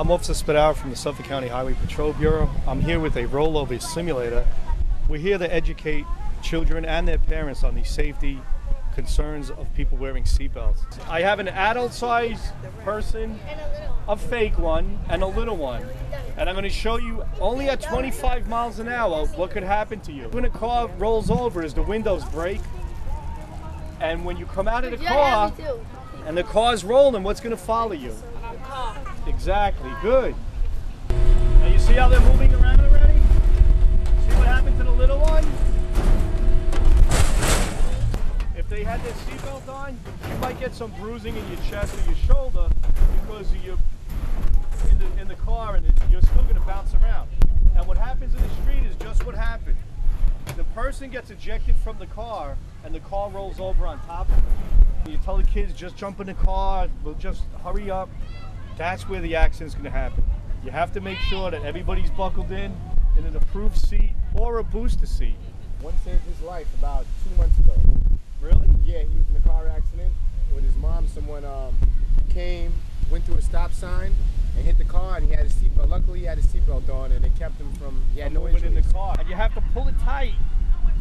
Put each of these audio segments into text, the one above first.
I'm Officer Spadaro from the Suffolk County Highway Patrol Bureau. I'm here with a rollover simulator. We're here to educate children and their parents on the safety concerns of people wearing seatbelts. I have an adult sized person, a fake one, and a little one. And I'm going to show you only at 25 miles an hour what could happen to you. When a car rolls over, is the windows break. And when you come out of the car and the car's rolling, what's going to follow you? Exactly, good. Now you see how they're moving around already? See what happened to the little one? If they had their seatbelt on, you might get some bruising in your chest or your shoulder because of your in the in the car and you're still going to bounce around. And what happens in the street is just what happened. The person gets ejected from the car and the car rolls over on top of them. You tell the kids just jump in the car, we'll just hurry up. That's where the accident's going to happen. You have to make sure that everybody's buckled in in an approved seat or a booster seat. One saved his life about two months ago. Really? Yeah, he was in a car accident with his mom. Someone um, came, went through a stop sign, and hit the car, and he had his seatbelt. Luckily, he had his seatbelt on, and it kept him from. He had no moving in the injuries. car. And you have to pull it tight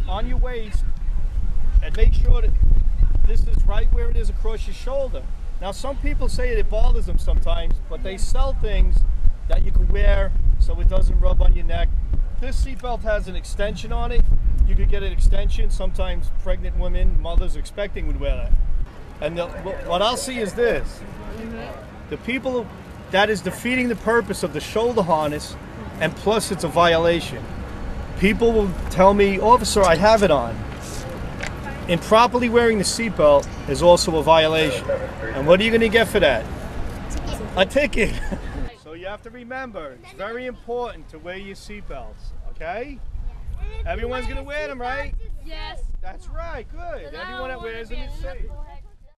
on your waist and make sure that this is right where it is across your shoulder. Now, some people say it bothers them sometimes, but they sell things that you can wear so it doesn't rub on your neck. This seatbelt has an extension on it. You could get an extension. Sometimes pregnant women, mothers expecting would wear that. And the, what what I'll see is this. The people that is defeating the purpose of the shoulder harness, and plus it's a violation. People will tell me, officer, I have it on. Improperly wearing the seatbelt is also a violation. And what are you going to get for that? A ticket. so you have to remember, it's very important to wear your seatbelts, okay? Everyone's going to wear them, right? Yes. That's right, good. Everyone that wears them is safe.